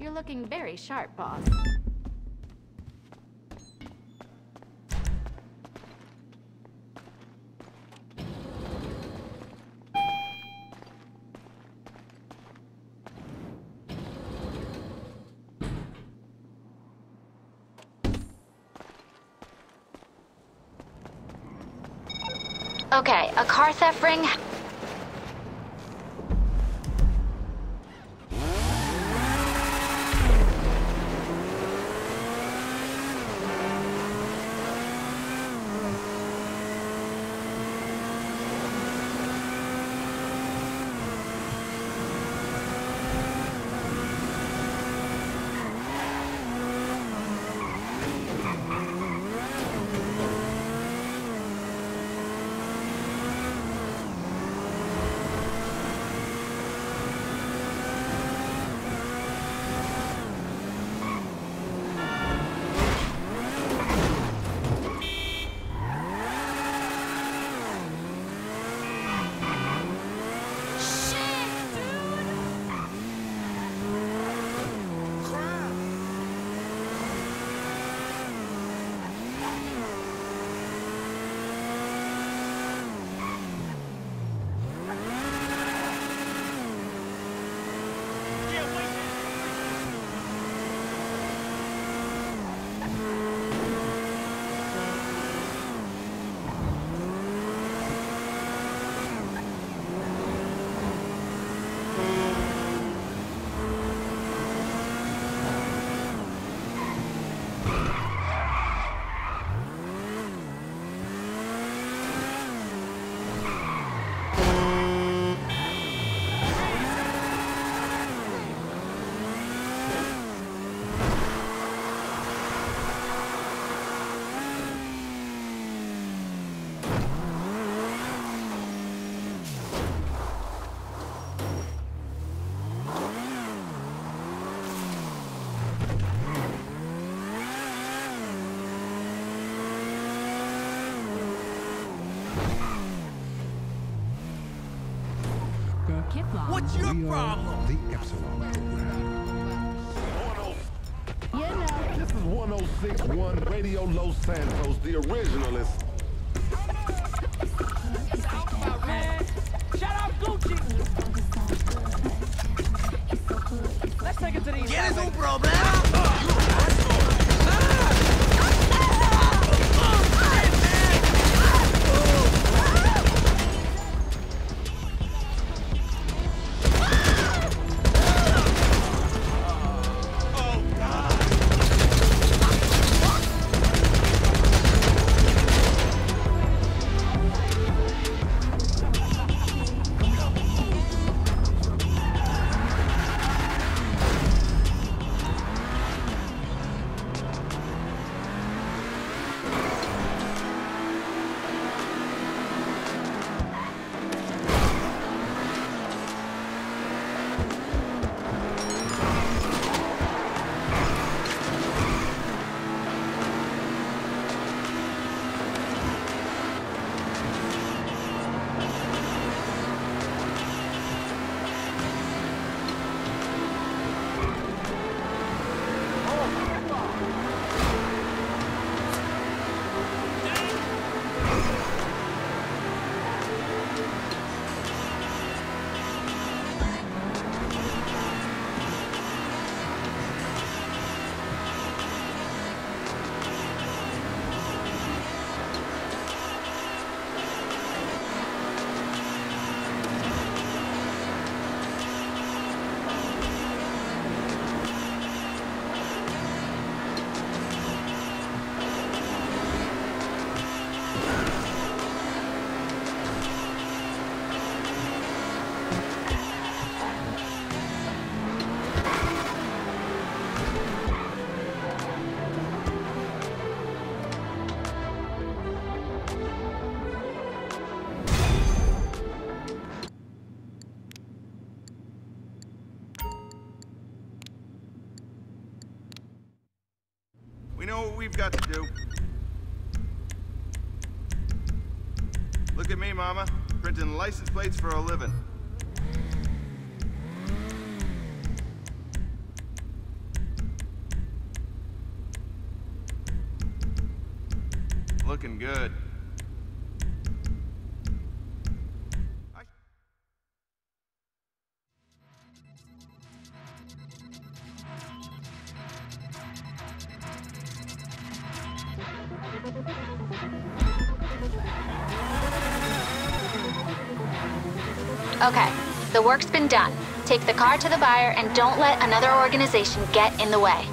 You're looking very sharp, boss. Okay, a car theft ring What's your problem? The Epsilon program. This is 1061 Radio Los Santos, the originalist. Man, shout out Gucci. we've got to do. Look at me, Mama. Printing license plates for a living. Looking good. Okay, the work's been done. Take the car to the buyer and don't let another organization get in the way.